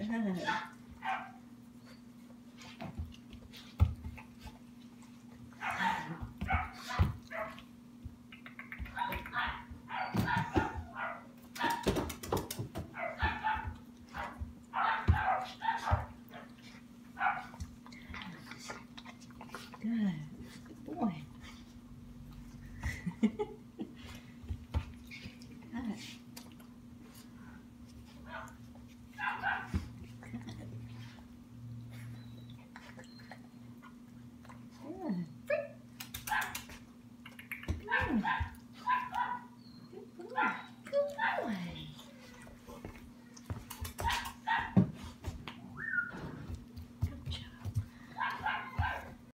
Good.